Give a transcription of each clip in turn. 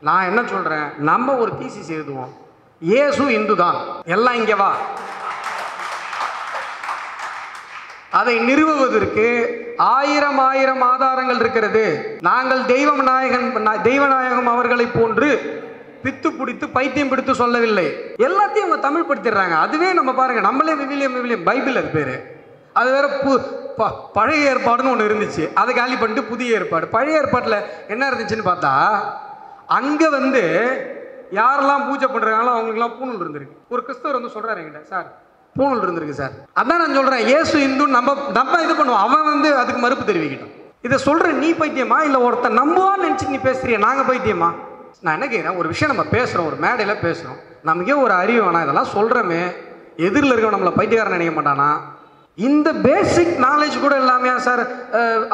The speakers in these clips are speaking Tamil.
நான் என்ன சொல்கிறேன் நம்ம ஒரு தீசிஸ் எழுதுவோம். இயேசு இந்து தான் எல்லாம் இங்கே வா. அதை நிறுவுவதற்கு ஆயிரம் ஆயிரம் ஆதாரங்கள் இருக்கிறது. நாங்கள் தெய்வம் நாயகன் தெய்வநாயகம் அவர்களை போன்று பித்து பிடித்து பைத்தியம் பிடித்து சொல்லவில்லை. எல்லாத்தையும் அவங்க தமிழ் படுத்திடுறாங்க அதுவே நம்ம பாருங்க நம்மளே விவிலியம் விவிலியம். பைபிள் அது பேர். அது வேற பு ப- பழைய ஏற்பாடுன்னு ஒன்று இருந்துச்சு. அதை காலி பண்ணிட்டு புதிய ஏற்பாடு. பழைய ஏற்பாட்டில் என்ன இருந்துச்சுன்னு பார்த்தா அங்கே வந்து யாரெல்லாம் பூஜை பண்ணுறாங்களோ அவங்களுக்குலாம் பூணூல் இருந்திருக்கு. ஒரு கிறிஸ்தவர் வந்து சொல்கிறாரு என்கிட்ட சார் பூணூல் இருந்திருக்கு சார். அதான் நான் சொல்கிறேன் இயேசு இந்து நம்ம நம்ம இது பண்ணுவோம். அவன் வந்து அதுக்கு மறுப்பு தெரிவிக்கட்டும். இதை சொல்கிற நீ பைத்தியமா? இல்லை ஒருத்தன் நம்புவான்னு நினச்சி நீ பேசுறிய? நாங்கள் பைத்தியமா? நான் என்ன கேட்குறேன் ஒரு விஷயம் நம்ம பேசுகிறோம் ஒரு மேடையில் பேசுகிறோம் நமக்கே ஒரு அறிவு வேணாம் இதெல்லாம் சொல்கிறோமே எதிரில் இருக்கவன் நம்மளை பைத்தியக்காரன் நினைக்க மாட்டானா? இந்த பேசிக் நாலேஜ் கூட இல்லாமையா சார்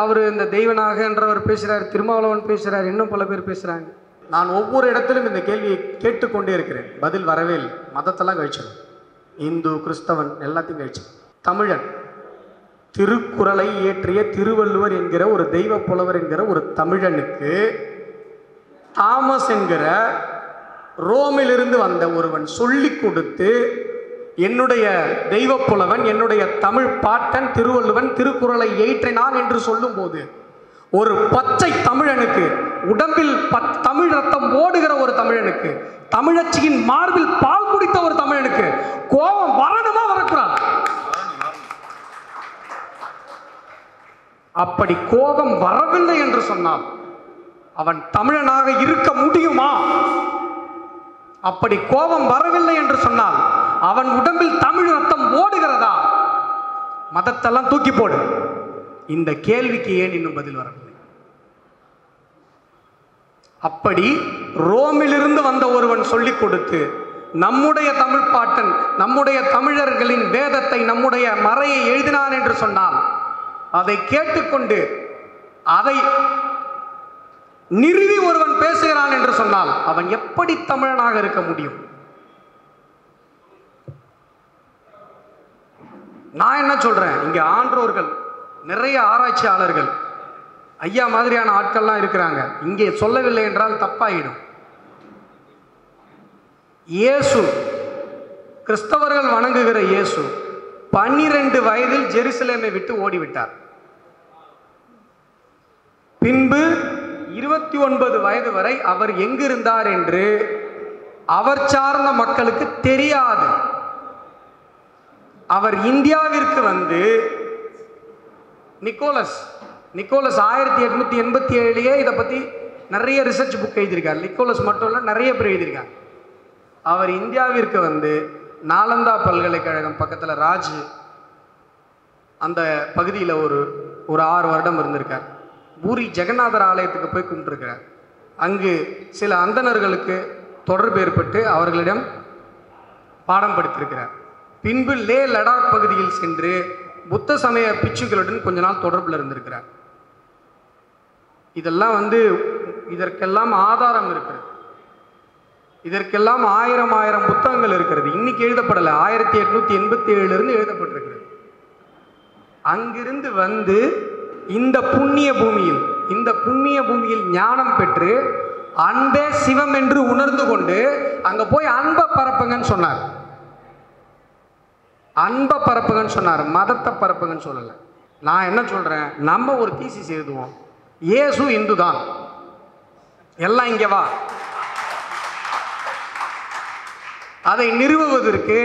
அவர் இந்த தெய்வனாகன்றவர் பேசுகிறார் திருமாவளவன் பேசுகிறார் இன்னும் பல பேர் பேசுகிறாங்க நான் ஒவ்வொரு இடத்திலும் இந்த கேள்வியை கேட்டுக்கொண்டே இருக்கிறேன். பதில் வரவே இல்லை. மதத்தெல்லாம் கழிச்சிடும் இந்து கிறிஸ்தவன் எல்லாத்தையும் கழிச்சிடும் தமிழன் திருக்குறளை இயற்றிய திருவள்ளுவர் என்கிற ஒரு தெய்வ புலவர் என்கிற ஒரு தமிழனுக்கு தாமஸ் என்கிற ரோமிலிருந்து வந்த ஒருவன் சொல்லி கொடுத்து என்னுடைய தெய்வப் புலவன் என்னுடைய தமிழ் பாட்டன் திருவள்ளுவன் திருக்குறளை ஏற்றினான் என்று சொல்லும்போது ஒரு பச்சை தமிழனுக்கு உடம்பில் பத் தமிழ் ரத்தம் ஓடுகிற ஒரு தமிழனுக்கு தமிழச்சியின் மார்பில் பால் குடித்த ஒரு தமிழனுக்கு கோபம் வரணுமா வரக்கூடாது. அப்படி கோபம் வரவில்லை என்று சொன்னால் அவன் தமிழனாக இருக்க முடியுமா? அப்படி கோபம் வரவில்லை என்று சொன்னால் அவன் உடம்பில் தமிழ் ரத்தம் ஓடுகிறதா? மதத்தெல்லாம் தூக்கி போடு. இந்த கேள்விக்கு ஏன் இன்னும் பதில் வரவில்லை? அப்படி ரோமிலிருந்து வந்த ஒருவன் சொல்லிக் கொடுத்து நம்முடைய தமிழ் பாட்டன் நம்முடைய தமிழர்களின் வேதத்தை நம்முடைய மறையை எழுதினான் என்று சொன்னால் அதை கேட்டுக்கொண்டு அதை நிறுவி ஒருவன் பேசுகிறான் என்று சொன்னால் அவன் எப்படி தமிழனாக இருக்க முடியும்? நான் என்ன சொல்றேன்? இங்க ஆன்றோர்கள் நிறைய ஆராய்ச்சியாளர்கள் ஐயா மாதிரியான ஆட்கள்லாம் இருக்கிறாங்க. இங்கே சொல்லவில்லை என்றால் தப்பாயிடும். இயேசு கிறிஸ்தவர்கள் வணங்குகிற இயேசு பன்னிரண்டு வயதில் ஜெருசலேமை விட்டு ஓடிவிட்டார். பின்பு இருபத்தி ஒன்பது வயது வரை அவர் எங்கிருந்தார் என்று அவர் சார்ந்த மக்களுக்கு தெரியாது. அவர் இந்தியாவிற்கு வந்து நிக்கோலஸ் நிக்கோலஸ் ஆயிரத்தி எட்நூத்தி எண்பத்தி ஏழுலேயே இதை பற்றி நிறைய ரிசர்ச் புக் எழுதியிருக்கார். நிக்கோலஸ் மட்டும் இல்லை நிறைய பேர் எழுதியிருக்காங்க. அவர் இந்தியாவிற்கு வந்து நாலந்தா பல்கலைக்கழகம் பக்கத்தில் ராஜ் அந்த பகுதியில் ஒரு ஒரு ஆறு வருடம் இருந்திருக்கார். பூரி ஜெகநாதர் ஆலயத்துக்கு போய் கும்பிட்டுருக்கிறார். அங்கு சில அந்தணர்களுக்கு தொடர்பு ஏற்பட்டு அவர்களிடம் பாடம் படித்திருக்கிறார். பின்பு லே லடாக் பகுதியில் சென்று புத்த சமய பிச்சுகளுடன் கொஞ்ச நாள் தொடர்பில் இருந்திருக்கிறார். இதெல்லாம் வந்து இதற்கெல்லாம் ஆதாரம் இருக்கிறது. இதற்கெல்லாம் ஆயிரம் ஆயிரம் புத்தகங்கள் இருக்கிறது. இன்னைக்கு எழுதப்படலை. ஆயிரத்தி எட்நூத்தி எண்பத்தி ஏழுலேருந்து எழுதப்பட்டிருக்கிறது. அங்கிருந்து வந்து இந்த புண்ணிய பூமியில் இந்த புண்ணிய பூமியில் ஞானம் பெற்று அன்பே சிவம் என்று உணர்ந்து கொண்டு அங்கே போய் அன்பை பரப்புங்கன்னு சொன்னார். அன்பை பரப்புங்கன்னு சொன்னார் மதத்தை பரப்புங்கன்னு சொல்லலை. நான் என்ன சொல்கிறேன் நம்ம ஒரு தீசிஸ் எழுதுவோம். இயேசு இந்து தான் எல்லாம் இங்கே வா. அதை நிறுவுவதற்கு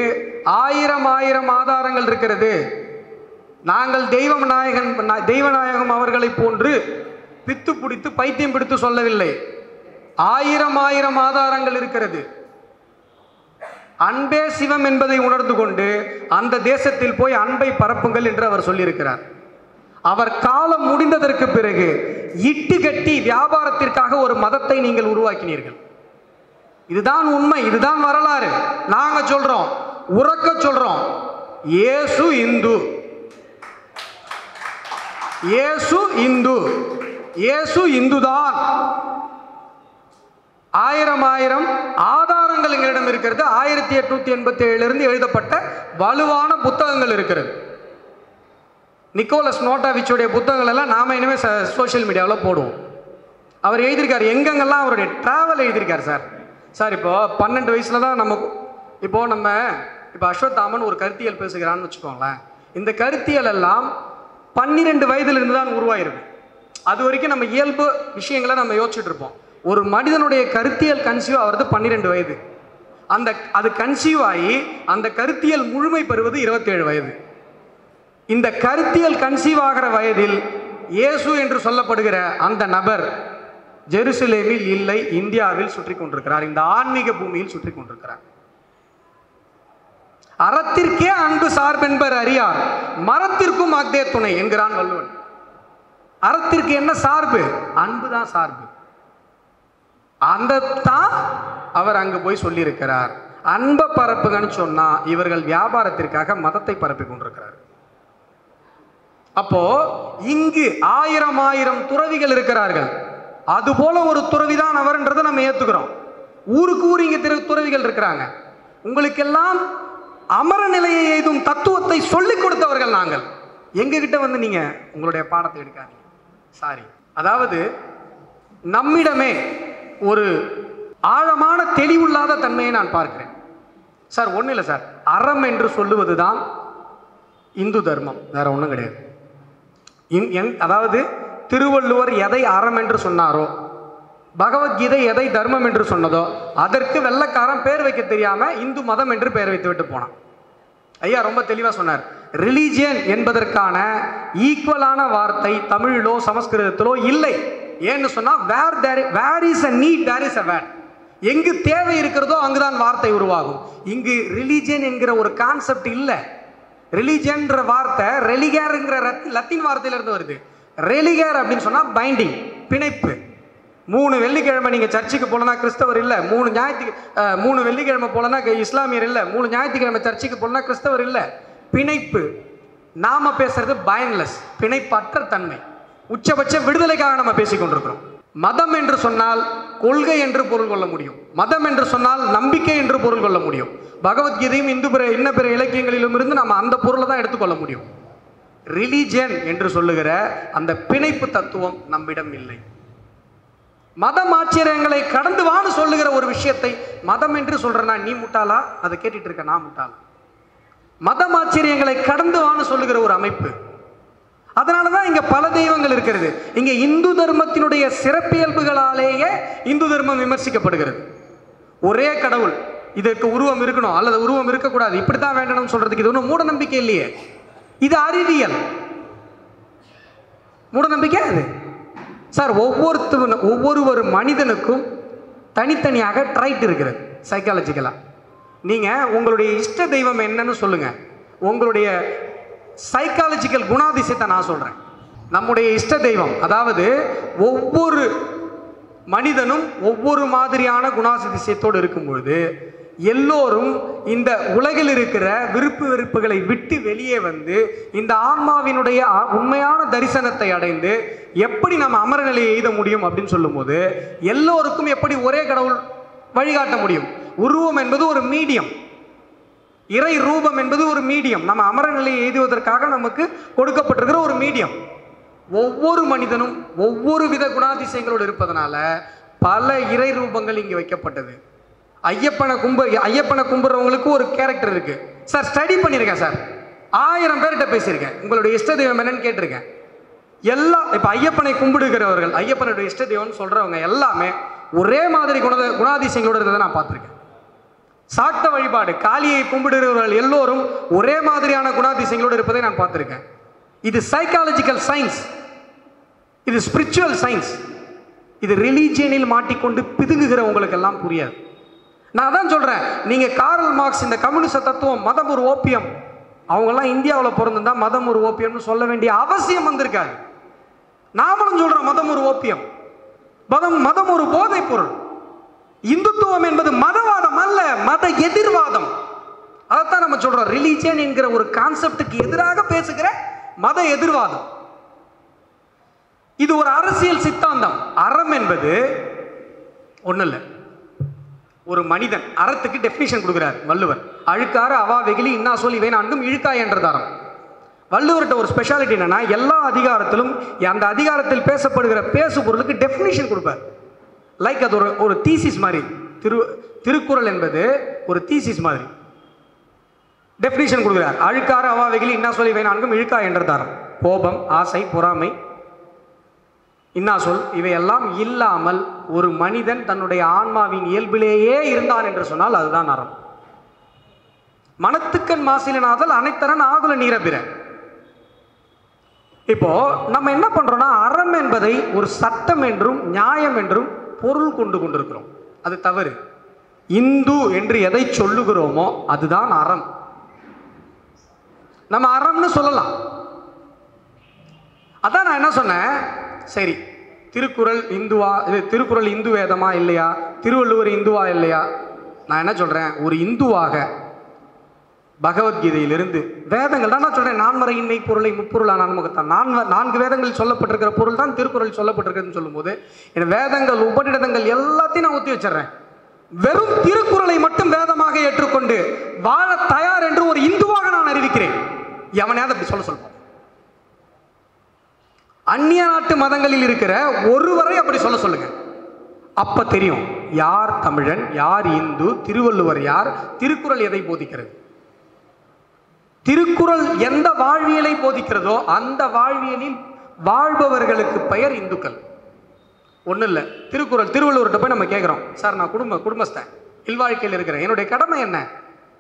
ஆயிரம் ஆயிரம் ஆதாரங்கள் இருக்கிறது. நாங்கள் தெய்வம் நாயகன் தெய்வநாயகம் அவர்களை போன்று பித்து பிடித்து பைத்தியம் பிடித்து சொல்லவில்லை. ஆயிரம் ஆயிரம் ஆதாரங்கள் இருக்கிறது. அன்பே சிவம் என்பதை உணர்ந்து கொண்டு அந்த தேசத்தில் போய் அன்பை பரப்புங்கள் என்று அவர் சொல்லியிருக்கிறார். அவர் காலம் முடிந்ததற்கு பிறகு இட்டு கட்டி வியாபாரத்திற்காக ஒரு மதத்தை நீங்கள் உருவாக்கினீர்கள். இதுதான் உண்மை இதுதான் வரலாறு. நாங்க சொல்றோம் உறக்க சொல்றோம். இயேசு இந்து. இயேசு இந்து. இயேசு இந்துதான். ஆயிரம் ஆயிரம் ஆதாரங்கள் எங்களிடம் இருக்கிறது. ஆயிரத்தி எட்நூத்தி எண்பத்தி ஏழுலேருந்து எழுதப்பட்ட வலுவான புத்தகங்கள் இருக்கிறது. நிக்கோலஸ் நோட்டாவிச்சுடைய புத்தகங்கள் எல்லாம் நாம இனிமேல் சோஷியல் மீடியாவில் போடுவோம். அவர் எழுதியிருக்கார். எங்கெங்கெல்லாம் அவருடைய டிராவல் எழுதியிருக்காரு சார்? சார் இப்போ பன்னெண்டு வயசுல தான் நம்ம இப்போ நம்ம இப்போ அஸ்வத்தாமன் ஒரு கருத்தியல் பேசுகிறான்னு வச்சுக்கோங்களேன். இந்த கருத்தியல் எல்லாம் பன்னிரெண்டு வயதிலிருந்து தான் உருவாயிருக்கும் அது வரைக்கும் நம்ம இயல்பு விஷயங்களை நம்ம யோசிச்சுட்டு இருப்போம். ஒரு மனிதனுடைய கருத்தியல் கன்சீவ் ஆகிறது பன்னிரெண்டு வயது. அந்த அது கன்சீவ் ஆகி அந்த கருத்தியல் முழுமை பெறுவது இருபத்தேழு வயது. இந்த கருத்தியல் கன்சீவ் ஆகிற வயதில் இயேசு என்று சொல்லப்படுகிற அந்த நபர் ஜெருசலேமில் இல்லை இந்தியாவில் சுற்றி கொண்டிருக்கிறார். இந்த ஆன்மீக பூமியில் சுற்றி கொண்டிருக்கிறார். அறத்திற்கே அன்பு சார்பென்பர் அறியார் மரத்திற்கும் அக்தே துணை என்கிறான் வள்ளுவன். அறத்திற்கு என்ன சார்பு? அன்பு தான் சார்பு. அந்த தான் அவர் அங்கு போய் சொல்லியிருக்கிறார். அன்பை பரப்புங்கன்னு சொன்னா இவர்கள் வியாபாரத்திற்காக மதத்தை பரப்பி கொண்டிருக்கிறார். அப்போ இங்கு ஆயிரம் ஆயிரம் துறவிகள் இருக்கிறார்கள். அது போல ஒரு துறவிதான் அவர்ன்றதை நம்ம ஏத்துக்கிறோம். ஊருக்கு ஊர் இங்கே திரு துறவிகள் இருக்கிறாங்க. உங்களுக்கெல்லாம் அமர நிலையை எய்தும் தத்துவத்தை சொல்லிக் கொடுத்தவர்கள் நாங்கள். எங்ககிட்ட வந்து நீங்க உங்களுடைய பாடத்தை எடுக்காதீங்க. சாரி அதாவது நம்மிடமே ஒரு ஆழமான தெளிவில்லாத தன்மையை நான் பார்க்கிறேன். சார் ஒன்றும் இல்லை சார். அறம் என்று சொல்லுவது தான் இந்து தர்மம். வேற ஒன்றும் கிடையாது. இந்- அதாவது திருவள்ளுவர் எதை அறம் என்று சொன்னாரோ பகவத்கீதை எதை தர்மம் என்று சொன்னதோ அதற்கு வெள்ளக்காரன் பேர் வைக்க தெரியாமல் இந்து மதம் என்று பெயர் வைத்து விட்டு போனான். ஐயா ரொம்ப தெளிவாக சொன்னார். ரிலீஜியன் என்பதற்கான ஈக்குவலான வார்த்தை தமிழிலோ சமஸ்கிருதத்திலோ இல்லை. ஏன்னு சொன்னால் where there where is a need there is a where எங்கு தேவை இருக்கிறதோ அங்குதான் வார்த்தை உருவாகும். இங்கு ரிலீஜியன் என்கிற ஒரு கான்செப்ட் இல்லை. ரிலீஜியன்ற வார்த்தை ரெலிகேருங்கிற லத்தீன் வார்த்தையிலிருந்து வருது. ரெலிகேர் அப்படின்னு சொன்னால் பைண்டிங் பிணைப்பு. மூணு வெள்ளிக்கிழமை நீங்கள் சர்ச்சுக்கு போலனா கிறிஸ்தவர் இல்லை. மூணு ஞாயிற்று மூணு வெள்ளிக்கிழமை போலனா இஸ்லாமியர் இல்லை. மூணு ஞாயிற்றுக்கிழமை சர்ச்சுக்கு போலனா கிறிஸ்தவர் இல்லை. பிணைப்பு. நாம பேசுறது பயன்லெஸ் பிணைப்பற்ற தன்மை. உச்சபட்ச விடுதலைக்காக நம்ம பேசிக்கொண்டிருக்கிறோம் மதம் என்று சொன்னால் கொள்கை என்று பொருள் கொள்ள முடியும். மதம் என்று சொன்னால் நம்பிக்கை என்று பொருள் கொள்ள முடியும். பகவத்கீதையும் இந்து பிற இன்ன பிற இலக்கியங்களிலும் இருந்து நம்ம அந்த பொருளை தான் எடுத்துக்கொள்ள முடியும். ரிலீஜியன் என்று சொல்லுகிற அந்த பிணைப்பு தத்துவம் நம்மிடம் இல்லை. மதம் ஆச்சரியங்களை கடந்து வான்னு சொல்லுகிற ஒரு விஷயத்தை மதம் என்று சொல்றேன்னா நீ முட்டாளா? அதை கேட்டுட்டு இருக்க நான் முட்டாளா? மதம் ஆச்சரியங்களை கடந்து வான்னு சொல்லுகிற ஒரு அமைப்பு அதனால தான் இங்கே பல தெய்வங்கள் இருக்கிறது. இங்கே இந்து தர்மத்தினுடைய சிறப்பியல்புகளாலேயே இந்து தர்மம் விமர்சிக்கப்படுகிறது. ஒரே கடவுள் இதற்கு உருவம் இருக்கணும் அல்லது உருவம் இருக்கக்கூடாது இப்படி தான் வேண்டணும்னு சொல்கிறதுக்கு இது ஒன்றும் மூட நம்பிக்கை இல்லையே. இது அறிவியல். மூட நம்பிக்கை அது. சார் ஒவ்வொருத்தவன் ஒவ்வொரு ஒரு மனிதனுக்கும் தனித்தனியாக ட்ரைட் இருக்கிறது சைக்காலஜிக்கலாக நீங்கள் உங்களுடைய இஷ்ட தெய்வம் என்னன்னு சொல்லுங்கள் உங்களுடைய சைக்காலஜிக்கல் குணாதிசயத்தை நான் சொல்கிறேன் நம்முடைய இஷ்ட தெய்வம் அதாவது ஒவ்வொரு மனிதனும் ஒவ்வொரு மாதிரியான குணாதிசயத்தோடு இருக்கும் பொழுது எல்லோரும் இந்த உலகில் இருக்கிற விருப்பு வெறுப்புகளை விட்டு வெளியே வந்து இந்த ஆன்மாவினுடைய உண்மையான தரிசனத்தை அடைந்து எப்படி நம்ம அமர நிலையை எய்த முடியும் அப்படின்னு சொல்லும்போது எல்லோருக்கும் எப்படி ஒரே கடவுள் வழிகாட்ட முடியும்? உருவம் என்பது ஒரு மீடியம். இறை ரூபம் என்பது ஒரு மீடியம். நம்ம அமர நிலையை எய்துவதற்காக நமக்கு கொடுக்கப்பட்டிருக்கிற ஒரு மீடியம். ஒவ்வொரு மனிதனும் ஒவ்வொரு வித குணாதிசயங்களோடு இருப்பதனால பல இறை ரூபங்கள் இங்கே வைக்கப்பட்டது. ஐயப்பனை கும்ப ஐயப்பனை கும்பிட்றவங்களுக்கு ஒரு கேரக்டர் இருக்கு. சார் ஸ்டடி பண்ணியிருக்கேன் சார் ஆயிரம் பேர்கிட்ட பேசியிருக்கேன். உங்களுடைய இஷ்ட தெய்வம் என்னன்னு கேட்டிருக்கேன். எல்லா இப்போ ஐயப்பனை கும்பிடுகிறவர்கள் ஐயப்பனுடைய இஷ்ட தெய்வம்னு சொல்றவங்க எல்லாமே ஒரே மாதிரி குண குணாதிசயங்களோடு இருந்ததை நான் பார்த்துருக்கேன். சாக்த வழிபாடு காளியை கும்பிடுகிறவர்கள் எல்லோரும் ஒரே மாதிரியான குணாதிசயங்களோடு இருப்பதை நான் பார்த்துருக்கேன். இது சைக்காலஜிக்கல் சயின்ஸ் இது ஸ்பிரிச்சுவல் சயின்ஸ் இது ரிலீஜியனில் மாட்டிக்கொண்டு பிதுங்குகிற உங்களுக்கெல்லாம் புரியாது. நான் அதான் சொல்கிறேன் நீங்கள் காரல் மார்க்ஸ் இந்த கம்யூனிச தத்துவம் மதம் ஒரு ஓப்பியம் அவங்கெல்லாம் இந்தியாவில் பிறந்திருந்தா மதம் ஒரு ஓப்பியம்னு சொல்ல வேண்டிய அவசியம் வந்திருக்காது. நாமளும் சொல்கிறோம் மதம் ஒரு ஓப்பியம் மதம் மதம் ஒரு போதைப் பொருள் இந்துத்துவம் என்பது மதவாதம் அல்ல மத எதிர்வாதம். அதைத்தான் நம்ம சொல்றோம். ரிலீஜியன் என்கிற ஒரு கான்செப்டுக்கு எதிராக பேசுகிற மத எதிர்வாதம். இது ஒரு அரசியல் சித்தாந்தம். அறம் என்பது ஒன்றும் இல்லை. ஒரு மனிதன் அறத்துக்கு டெஃபினிஷன் கொடுக்கிறார் வள்ளுவர். அழுக்காறு அவா வெகிலி இன்னா சொல்லி வேணாண்டும் இழுக்கா என்றது அறம் வள்ளுவர்கிட்ட ஒரு ஸ்பெஷாலிட்டி என்னன்னா எல்லா அதிகாரத்திலும் அந்த அதிகாரத்தில் பேசப்படுகிற பேசு பொருளுக்கு டெஃபினிஷன் கொடுப்பார். லைக் அது ஒரு ஒரு தீசிஸ் மாதிரி. திரு திருக்குறள் என்பது ஒரு தீசிஸ் மாதிரி. டெஃபினிஷன் கொடுக்குறார். அழுக்கார அவாவைகள் இன்னா சொல்லி நான்கும் இழுக்கா என்றதாரம் கோபம் ஆசை பொறாமை. இன்னா சொல் இவையெல்லாம் இல்லாமல் ஒரு மனிதன் தன்னுடைய ஆன்மாவின் இயல்பிலேயே இருந்தான் என்று சொன்னால் அதுதான் அறம் மனத்துக்கண் மாசிலனாதல் அனைத்தரன் ஆகுல நீரபிற. இப்போ நம்ம என்ன பண்றோம்னா அறம் என்பதை ஒரு சட்டம் என்றும் நியாயம் என்றும் பொருள் கொண்டு கொண்டிருக்கிறோம். அது தவறு. இந்து என்று எதை சொல்லுகிறோமோ அதுதான் அறம். நம்ம அறம்னு சொல்லலாம். அதான் நான் என்ன சொன்னேன்? சரி திருக்குறள் இந்துவா இது திருக்குறள் இந்து வேதமா இல்லையா? திருவள்ளுவர் இந்துவா இல்லையா? நான் என்ன சொல்கிறேன் ஒரு இந்துவாக பகவத்கீதையிலிருந்து வேதங்கள் தான் நான் சொல்றேன். நான்மறையின்மை பொருளை முப்பொருளா நான்முகத்தான். நான் நான்கு வேதங்களில் சொல்லப்பட்டிருக்கிற பொருள் தான் திருக்குறள் சொல்லப்பட்டிருக்குன்னு சொல்லும்போது என் வேதங்கள் உபநிடதங்கள் எல்லாத்தையும் நான் ஊற்றி வச்சிடுறேன். வெறும் திருக்குறளை மட்டும் வேதமாக ஏற்றுக்கொண்டு வாழ தயார் என்று ஒரு இந்துவாக நான் அறிவிக்கிறேன். எவனையாவது அப்படி சொல்ல சொல்லுவோம் அந்நிய நாட்டு மதங்களில் இருக்கிற ஒருவரை அப்படி சொல்ல சொல்லுங்க. அப்ப தெரியும் யார் தமிழன் யார் இந்து திருவள்ளுவர் யார் திருக்குறள் எதை போதிக்கிறது? திருக்குறள் எந்த வாழ்வியலை போதிக்கிறதோ அந்த வாழ்வியலில் வாழ்பவர்களுக்கு பெயர் இந்துக்கள். ஒன்றும் இல்லை திருக்குறள் திருவள்ளுவர்கிட்ட போய் நம்ம கேட்குறோம் சார் நான் குடும்ப குடும்பஸ்தன். இல்வாழ்க்கையில் இருக்கிறேன். என்னுடைய கடமை என்ன?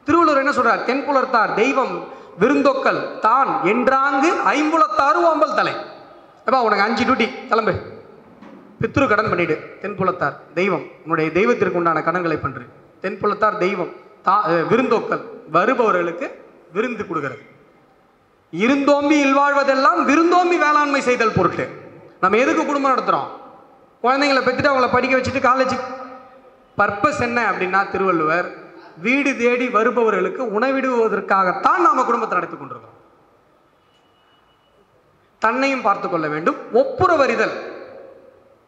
திருவள்ளுவர் என்ன சொல்கிறார் தென்புலர்த்தார் தெய்வம் விருந்தொக்கல் தான் என்றாங்கு ஐம்புலத்தாறு ஓம்பல் தலை. அப்பா உனக்கு அஞ்சு டியூட்டி கிளம்பு. பித்ரு கடன் பண்ணிடு. தென்புலத்தார் தெய்வம் உன்னுடைய தெய்வத்திற்கு உண்டான கடன்களை பண்று தென்புலத்தார் தெய்வம் தா விருந்தோக்கல் வருபவர்களுக்கு விருந்து கொடுக்கிறது. இருந்தோம்பி இல்வாழ்வதெல்லாம் விருந்தோம்பி வேளாண்மை செய்தல் பொருட்டு. நம்ம எதுக்கு குடும்பம் நடத்துகிறோம் குழந்தைங்களை பெற்றுட்டு அவங்கள படிக்க வச்சுட்டு காலேஜ் பர்பஸ் என்ன அப்படின்னா திருவள்ளுவர் வீடு தேடி வருபவர்களுக்கு உணவிடுவதற்காகத்தான் நாம் குடும்பத்தை நடத்தி கொண்டிருக்கிறோம். தன்னையும் பார்த்து கொள்ள வேண்டும். ஒப்புரவறிதல்.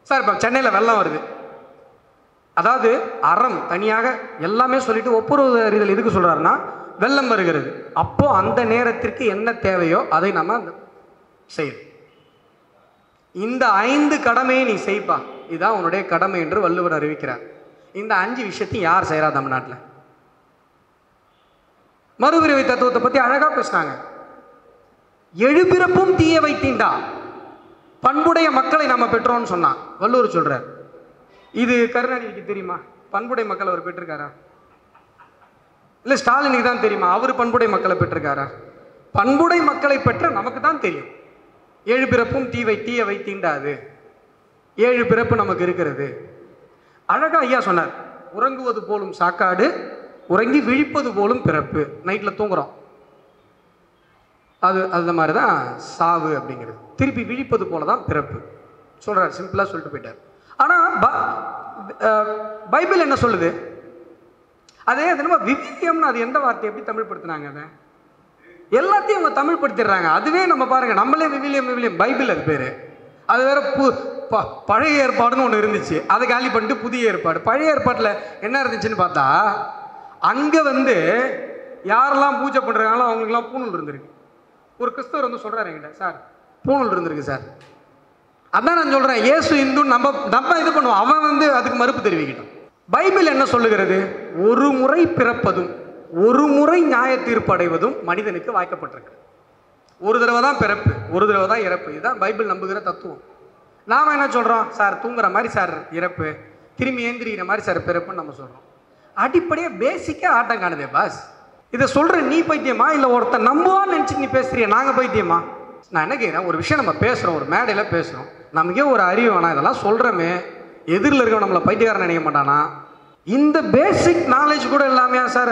சார் இப்போ சென்னையில் வெள்ளம் வருது. அதாவது அறம் தனியாக எல்லாமே சொல்லிட்டு ஒப்புரவு அறிதல் எதுக்கு சொல்கிறாருன்னா வெள்ளம் வருகிறது. அப்போ அந்த நேரத்திற்கு என்ன தேவையோ அதை நம்ம அந்த செய்யணும் இந்த ஐந்து கடமையை நீ செய்ப்பா. இதுதான் உன்னுடைய கடமை என்று வள்ளுவர் அறிவிக்கிறார். இந்த அஞ்சு விஷயத்தையும் யார் செய்கிறா தமிழ்நாட்டில்? மறுபிறவி தத்துவத்தை பற்றி அழகா பேசினாங்க எழுபிறப்பும் தீய வைத்தீண்டா பண்புடைய மக்களை நம்ம பெற்றோம்னு சொன்னான். வள்ளுவர் சொல்றார். இது கருணாநிதிக்கு தெரியுமா? பண்புடை மக்கள் அவர் பெற்றிருக்காரா? இல்லை ஸ்டாலினுக்கு தான் தெரியுமா? அவர் பண்புடை மக்களை பெற்றிருக்காரா? பண்புடை மக்களை பெற்ற நமக்கு தான் தெரியும். ஏழு பிறப்பும் தீவை தீய வைத்தீண்டாது ஏழு பிறப்பு நமக்கு இருக்கிறது. அழகா ஐயா சொன்னார் உறங்குவது போலும் சாக்காடு உறங்கி விழிப்பது போலும் பிறப்பு. நைட்டில் தூங்குறோம். அது அந்த மாதிரி தான் சாவு அப்படிங்கிறது. திருப்பி விழிப்பது போல தான் பிறப்பு சொல்கிறார் சிம்பிளாக சொல்லிட்டு போயிட்டார். ஆனால் பைபிள் என்ன சொல்லுது? அதே அது நம்ம விவிலியம்னு அது எந்த வார்த்தை எப்படி தமிழ் படுத்துனாங்க அதை? எல்லாத்தையும் அவங்க தமிழ் படுத்திடுறாங்க அதுவே நம்ம பாருங்க நம்மளே விவிலியம் விவிலியம். பைபிள் அது பேர். அது வேற பு ப- பழைய ஏற்பாடுன்னு ஒன்று இருந்துச்சு. அதை காலி பண்ணிட்டு புதிய ஏற்பாடு. பழைய ஏற்பாட்டில் என்ன இருந்துச்சுன்னு பார்த்தா அங்கே வந்து யாரெல்லாம் பூஜை பண்ணுறாங்களோ அவங்களுக்குலாம் பூணூல் இருந்திருக்கு. ஒரு கிறிஸ்தவர் வந்து சொல்கிறாரு என்கிட்ட சார் பூணூல் இருந்திருக்கு சார். அதான் நான் சொல்கிறேன் இயேசு இந்து நம்ம நம்ம இது பண்ணுவோம். அவன் வந்து அதுக்கு மறுப்பு தெரிவிக்கட்டும். பைபிள் என்ன சொல்லுகிறது? ஒரு முறை பிறப்பதும் ஒரு முறை நியாய தீர்ப்பு அடைவதும் மனிதனுக்கு வாய்க்கப்பட்டிருக்கு. ஒரு தடவை தான் பிறப்பு ஒரு தடவை தான் இறப்பு. இதுதான் பைபிள் நம்புகிற தத்துவம். நாம் என்ன சொல்கிறோம் சார் தூங்குற மாதிரி சார் இறப்பு திரும்பி ஏந்திரிக்கிற மாதிரி சார் பிறப்புன்னு நம்ம சொல்கிறோம் அடிப்படையாக பேசிக்காக ஆட்டம் காணுதே பாஸ் இதை சொல்கிற நீ பைத்தியமா? இல்லை ஒருத்தன் நம்புவான்னு நினச்சி நீ பேசுகிறிய நாங்கள் பைத்தியமா? நான் என்ன கேட்குறேன் ஒரு விஷயம் நம்ம பேசுகிறோம் ஒரு மேடையில் பேசுகிறோம் நமக்கே ஒரு அறிவு வேணாம் இதெல்லாம் சொல்கிறோமே எதிரில் இருக்கவன் நம்மளை பைத்தியக்காரன் நினைக்க மாட்டானா? இந்த பேசிக் நாலேஜ் கூட இல்லாமையா சார்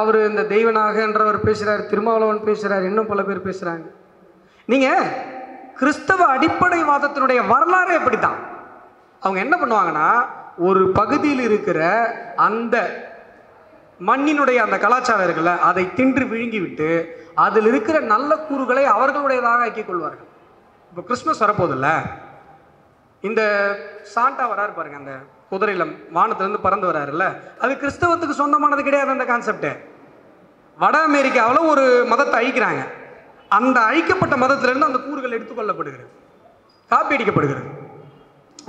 அவர் இந்த தெய்வனாகன்றவர் பேசுகிறார் திருமாவளவன் பேசுகிறார் இன்னும் பல பேர் பேசுகிறாங்க நீங்கள் கிறிஸ்தவ அடிப்படைவாதத்தினுடைய வரலாறு எப்படி தான் அவங்க என்ன பண்ணுவாங்கன்னா ஒரு பகுதியில் இருக்கிற அந்த மண்ணினுடைய அந்த கலாச்சாரம் இருக்குல்ல அதை தின்று விழுங்கி விட்டு அதில் இருக்கிற நல்ல கூறுகளை அவர்களுடையதாக ஆக்கிக் கொள்வார்கள். இப்போ கிறிஸ்மஸ் வரப்போதில்லை இந்த சாண்டா வராரு பாருங்க அந்த குதிரையில வானத்திலிருந்து பறந்து வராருல்ல. அது கிறிஸ்தவத்துக்கு சொந்தமானது கிடையாது அந்த கான்செப்டு வட அமெரிக்காவில் ஒரு மதத்தை அழிக்கிறாங்க. அந்த அழிக்கப்பட்ட மதத்திலிருந்து அந்த கூறுகள் எடுத்துக்கொள்ளப்படுகிறது. காப்பி அடிக்கப்படுகிறது.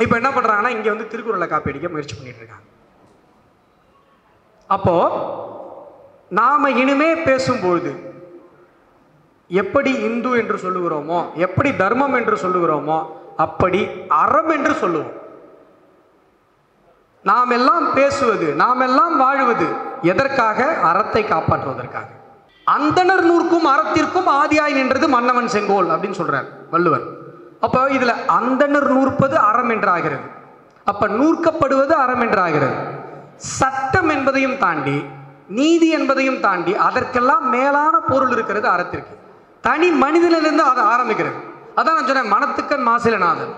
இப்போ என்ன பண்ணுறாங்கன்னா இங்கே வந்து திருக்குறளை காப்பி அடிக்க முயற்சி பண்ணிட்டு இருக்காங்க. அப்போ நாம இனிமே பேசும்பொழுது எப்படி இந்து என்று சொல்லுகிறோமோ எப்படி தர்மம் என்று சொல்லுகிறோமோ அப்படி அறம் என்று சொல்லுவோம். நாம் எல்லாம் பேசுவது நாம் எல்லாம் வாழுவது எதற்காக? அறத்தை காப்பாற்றுவதற்காக. அந்தணர் நூற்கும் அறத்திற்கும் ஆதியாய் நின்றது மன்னவன் செங்கோல் அப்படின்னு சொல்றார் வள்ளுவர். அப்போ இதுல அந்தணர் நூற்பது அறம் என்றாகிறது. அப்ப நூற்கப்படுவது அறம் என்றாகிறது. சட்டம் என்பதையும் தாண்டி நீதி என்பதையும் தாண்டி அதற்கெல்லாம் மேலான பொருள் இருக்கிறது அறத்திற்கு. தனி மனிதனிலிருந்து அது ஆரம்பிக்கிறது. அதான் நான் சொன்னேன் மனத்துக்கண் மாசிலநாதன்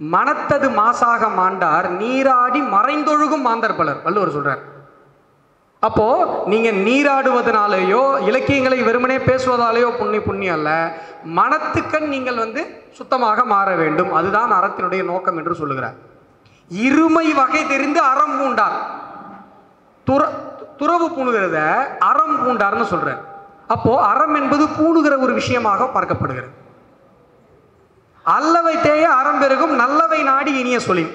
மனத்தது மாசாக மாண்டார் நீராடி மறைந்தொழுகும் மாந்தர் பலர் வள்ளுவர் சொல்றார். அப்போ நீங்க நீராடுவதனாலேயோ இலக்கியங்களை வெறுமனே பேசுவதாலேயோ புண்ணி புண்ணியம் அல்ல மனத்துக்கண் நீங்கள் வந்து சுத்தமாக மாற வேண்டும் அதுதான் அறத்தினுடைய நோக்கம் என்று சொல்லுகிறார். இருமை வகை தெரிந்து அறம் பூண்டார். துற துறவு பூணுகிறத அறம் பூண்டார்னு சொல்றேன் அப்போ அறம் என்பது பூணுகிற ஒரு விஷயமாக பார்க்கப்படுகிறது. அல்லவை தேய அறம் பெருகும் நல்லவை நாடி இனிய சொல்லி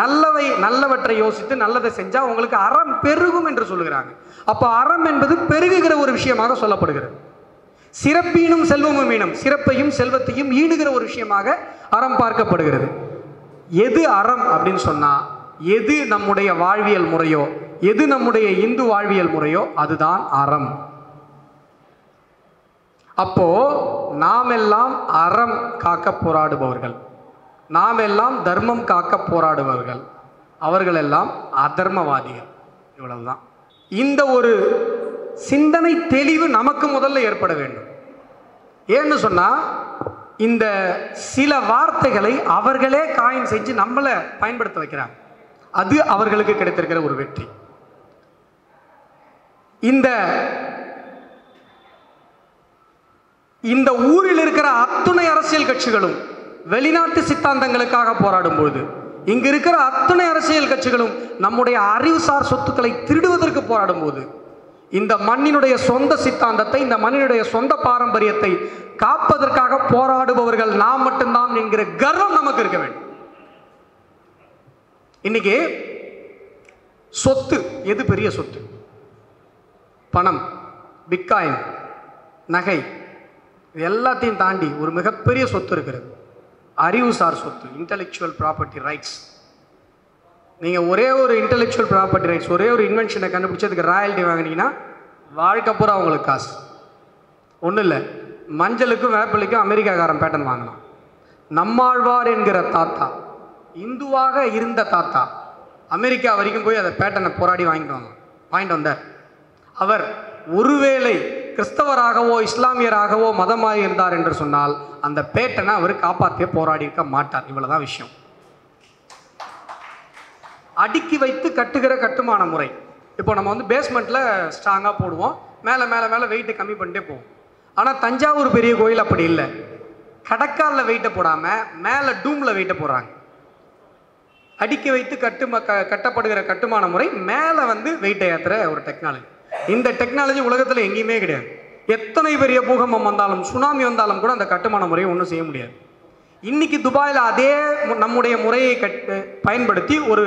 நல்லவை நல்லவற்றை யோசித்து நல்லதை செஞ்சா உங்களுக்கு அறம் பெருகும் என்று சொல்லுகிறாங்க. அப்போ அறம் என்பது பெருகுகிற ஒரு விஷயமாக சொல்லப்படுகிறது. சிறப்பீனும் செல்வமும் ஈனும் சிறப்பையும் செல்வத்தையும் ஈணுகிற ஒரு விஷயமாக அறம் பார்க்கப்படுகிறது. எது அறம் அப்படின்னு சொன்னா எது நம்முடைய வாழ்வியல் முறையோ எது நம்முடைய இந்து வாழ்வியல் முறையோ அதுதான் அறம். அப்போ நாம் எல்லாம் அறம் காக்க போராடுபவர்கள். நாம் எல்லாம் தர்மம் காக்க போராடுபவர்கள். அவர்கள் எல்லாம் அதர்மவாதிகள். இவ்வளவுதான். இந்த ஒரு சிந்தனை தெளிவு நமக்கு முதல்ல ஏற்பட வேண்டும். ஏன்னு சொன்னா இந்த சில வார்த்தைகளை அவர்களே காயின் செஞ்சு நம்மளை பயன்படுத்த வைக்கிறாங்க. அது அவர்களுக்கு கிடைத்திருக்கிற ஒரு வெற்றி. இந்த இந்த ஊரில் இருக்கிற அத்துணை அரசியல் கட்சிகளும் வெளிநாட்டு சித்தாந்தங்களுக்காக போராடும் பொழுது இங்கு இருக்கிற அத்துணை அரசியல் கட்சிகளும் நம்முடைய அறிவுசார் சொத்துக்களை திருடுவதற்கு போராடும் போது இந்த மண்ணினுடைய சொந்த சித்தாந்தத்தை இந்த மண்ணினுடைய சொந்த பாரம்பரியத்தை காப்பதற்காக போராடுபவர்கள் நாம் மட்டும்தான் என்கிற கர்வம் நமக்கு இருக்க வேண்டும். இன்னைக்கு சொத்து எது பெரிய சொத்து? பணம் பிட்காயின் நகை இது எல்லாத்தையும் தாண்டி ஒரு மிகப்பெரிய சொத்து இருக்கிறது. அறிவுசார் சொத்து இன்டலெக்சுவல் ப்ராப்பர்ட்டி ரைட்ஸ் நீங்கள் ஒரே ஒரு இன்டலெக்சுவல் ப்ராப்பர்ட்டி ரைட்ஸ் ஒரே ஒரு இன்வென்ஷனை கண்டுபிடிச்சதுக்கு ராயல்ட்டி வாங்கினீங்கன்னா வாழ்க்கை பூரா அவங்களுக்கு காசு. ஒன்றும் இல்லை மஞ்சளுக்கும் வேப்பிலைக்கும் அமெரிக்காக்காரன் பேட்டன் வாங்கினான். நம்மாழ்வார் என்கிற தாத்தா இந்துவாக இருந்த தாத்தா அமெரிக்கா வரைக்கும் போய் அதை பேட்டனை போராடி வாங்கிட்டு வாங்க வாங்கிட்டு வந்தார். அவர் ஒருவேளை கிறிஸ்தவராகவோ இஸ்லாமியராகவோ மதமாக இருந்தார் என்று சொன்னால் அந்த பேட்டனை அவர் காப்பாற்றிய போராடி இருக்க மாட்டார். இவ்வளோதான் விஷயம். அடுக்கி வைத்து கட்டுகிற கட்டுமான முறை. இப்போ நம்ம வந்து பேஸ்மெண்ட்டில் ஸ்ட்ராங்காக போடுவோம். மேலே மேலே மேலே வெயிட்டை கம்மி பண்ணிட்டே போவோம். ஆனால் தஞ்சாவூர் பெரிய கோயில் அப்படி இல்லை. கடக்காலில் வெயிட்டை போடாமல் மேலே டூமில் வெயிட்டை போடுறாங்க. அடுக்கி வைத்து கட்டு க- கட்டப்படுகிற கட்டுமான முறை மேலே வந்து வெயிட்டை ஏற்றுற ஒரு டெக்னாலஜி இந்த டெக்னாலஜி உலகத்தில் எங்கேயுமே கிடையாது. எத்தனை பெரிய பூகம்பம் வந்தாலும் சுனாமி வந்தாலும் கூட அந்த கட்டுமான முறையை ஒன்றும் செய்ய முடியாது. இன்னைக்கு துபாயில் அதே நம்முடைய முறையை கட் பயன்படுத்தி ஒரு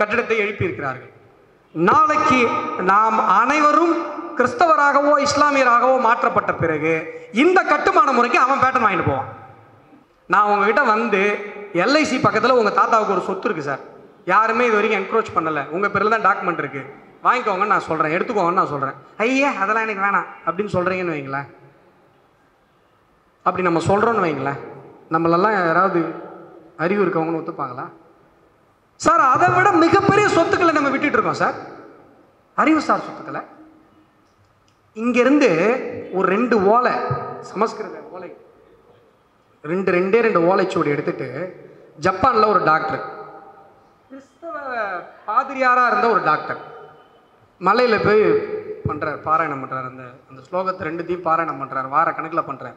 கட்டிடத்தை எழுப்பியிருக்கிறார்கள். நாளைக்கு நாம் அனைவரும் கிறிஸ்தவராகவோ இஸ்லாமியராகவோ மாற்றப்பட்ட பிறகு இந்த கட்டுமான முறைக்கு அவன் பேட்டன் வாங்கிட்டு போவான். நான் உங்ககிட்ட வந்து எல்ஐசி பக்கத்தில் உங்கள் தாத்தாவுக்கு ஒரு சொத்து இருக்குது சார். யாருமே இது வரைக்கும் என்க்ரோச் பண்ணலை. உங்கள் பேரில் தான் டாக்குமெண்ட் இருக்குது வாங்கிக்கோங்கன்னு நான் சொல்கிறேன் எடுத்துக்கோங்கன்னு நான் சொல்கிறேன் ஐயா அதெல்லாம் எனக்கு வேணாம் அப்படின்னு சொல்கிறீங்கன்னு வைங்களேன். அப்படி நம்ம சொல்கிறோன்னு வைங்களேன். நம்மளெல்லாம் யாராவது அறிவு இருக்கவங்கன்னு ஒத்துப்பாங்களா? சார் அதை விட மிகப்பெரிய சொத்துக்களை நம்ம விட்டுட்டு இருக்கோம் சார். அறிவுசார் சொத்துக்களை. இங்கேருந்து ஒரு ரெண்டு ஓலை சமஸ்கிருத ஓலை. ரெண்டு ரெண்டே ரெண்டு ஓலைச்சுவடி எடுத்துட்டு ஜப்பானில் ஒரு டாக்டர். கிறிஸ்தவ பாதிரியாராக இருந்த ஒரு டாக்டர். மலையில் போய் பண்ணுறார் பாராயணம் பண்ணுறார் அந்த அந்த ஸ்லோகத்தை ரெண்டுத்தையும் பாராயணம் பண்ணுறார் வார கணக்கில் பண்ணுறார்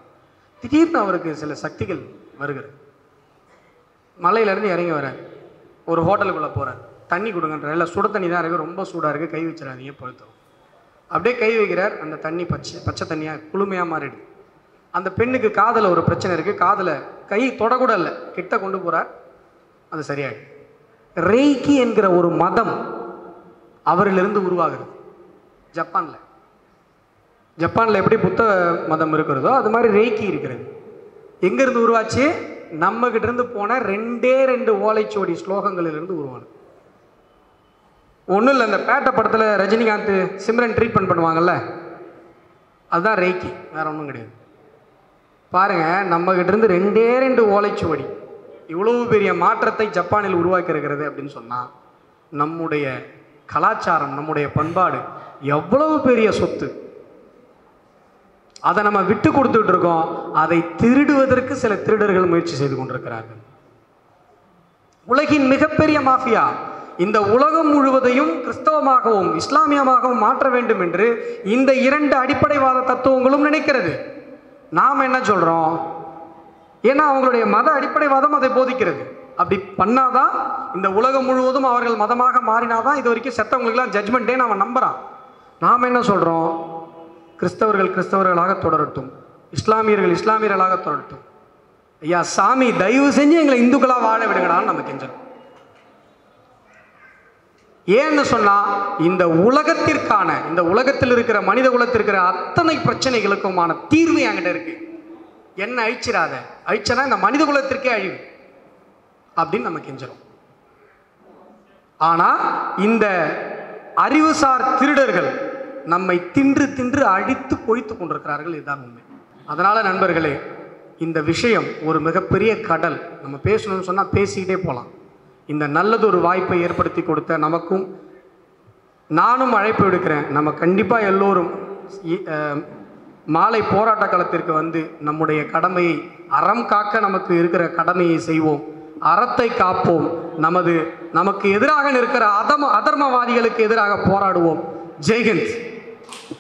திடீர்னு அவருக்கு சில சக்திகள் வருகிறது. மலையிலேருந்து இறங்கி வரார் ஒரு ஹோட்டலுக்குள்ளே போகிறார் தண்ணி கொடுங்கன்ற இல்லை சுட தண்ணி தான் இருக்குது ரொம்ப சூடாக இருக்குது கை வச்சிடாதீங்க பழுத்தோம் அப்படியே கை வைக்கிறார். அந்த தண்ணி பச்சை பச்சை தண்ணியாக குளுமையாக மாறிடுது. அந்த பெண்ணுக்கு காதில் ஒரு பிரச்சனை இருக்குது காதில் கை தொடக்கூட இல்லை. கிட்ட கொண்டு போகிறார் அது சரியாயிடும் ரெய்கி என்கிற ஒரு மதம் அவரிலிருந்து உருவாகிறது. ஜப்பானில். ஜப்பானில் எப்படி புத்த மதம் இருக்கிறதோ அது மாதிரி ரெய்கி இருக்கிறது. எங்கேருந்து உருவாச்சு? நம்மகிட்டேருந்து போன ரெண்டே ரெண்டு ஓலைச்சுவடி ஸ்லோகங்களிலிருந்து உருவானது. ஒன்றும் இல்லை அந்த பேட்டை படத்தில் ரஜினிகாந்த் சிம்ரன் ட்ரீட்மெண்ட் பண்ணுவாங்கல்ல அதுதான் ரெய்கி வேற ஒன்றும் கிடையாது. பாருங்கள் நம்மகிட்டேருந்து ரெண்டே ரெண்டு ஓலைச்சுவடி இவ்வளவு பெரிய மாற்றத்தை ஜப்பானில் உருவாக்கி இருக்கிறது அப்படின்னு சொன்னால் நம்முடைய கலாச்சாரம் நம்முடைய பண்பாடு எவ்வளவு பெரிய சொத்து. அதை நம்ம விட்டு கொடுத்துட்டு இருக்கோம். அதை திருடுவதற்கு சில திருடர்கள் முயற்சி செய்து கொண்டிருக்கிறார்கள். உலகின் மிகப்பெரிய மாஃபியா இந்த உலகம் முழுவதையும் கிறிஸ்தவமாகவும் இஸ்லாமியமாகவும் மாற்ற வேண்டும் என்று இந்த இரண்டு அடிப்படைவாத தத்துவங்களும் நினைக்கிறது. நாம் என்ன சொல்கிறோம் ஏன்னா அவங்களுடைய மத அடிப்படைவாதம் அதை போதிக்கிறது. அப்படி பண்ணாதான் இந்த உலகம் முழுவதும் அவர்கள் மதமாக மாறினாதான் இது வரைக்கும் செத்தவங்களுக்குலாம் ஜட்மெண்ட்டே நாம் நம்புகிறான் நாம் என்ன சொல்கிறோம் கிறிஸ்தவர்கள் கிறிஸ்தவர்களாக தொடரட்டும். இஸ்லாமியர்கள் இஸ்லாமியர்களாக தொடரட்டும். ஐயா சாமி தயவு செஞ்சு எங்களை இந்துக்களாக வாழ விடுங்கடான்னு நம்ம கெஞ்சணும் ஏன்னு சொன்னால் இந்த உலகத்திற்கான இந்த உலகத்தில் இருக்கிற மனித குலத்தில் இருக்கிற அத்தனை பிரச்சனைகளுக்குமான தீர்வு என்கிட்ட இருக்குது என்ன அழிச்சிடாத? அழிச்சனா இந்த மனித குலத்திற்கே அழிவு. அப்படின்னு நம்ம கெஞ்சிரும் ஆனால் இந்த அறிவுசார் திருடர்கள் நம்மை தின்று தின்று அழித்து கொழித்து கொண்டிருக்கிறார்கள் இதுதான் உண்மை. அதனால் நண்பர்களே இந்த விஷயம் ஒரு மிகப்பெரிய கடல். நம்ம பேசணும்னு சொன்னால் பேசிக்கிட்டே போகலாம் இந்த நல்லதொரு வாய்ப்பை ஏற்படுத்தி கொடுத்த நமக்கும் நானும் அழைப்பு விடுக்கிறேன் நம்ம கண்டிப்பாக எல்லோரும் மாலை போராட்ட களத்திற்கு வந்து நம்முடைய கடமையை அறம் காக்க நமக்கு இருக்கிற கடமையை செய்வோம். அறத்தை காப்போம். நமது நமக்கு எதிராக நிற்கிற அதம அதர்மவாதிகளுக்கு எதிராக போராடுவோம். ஜெய்ஹிந்த்.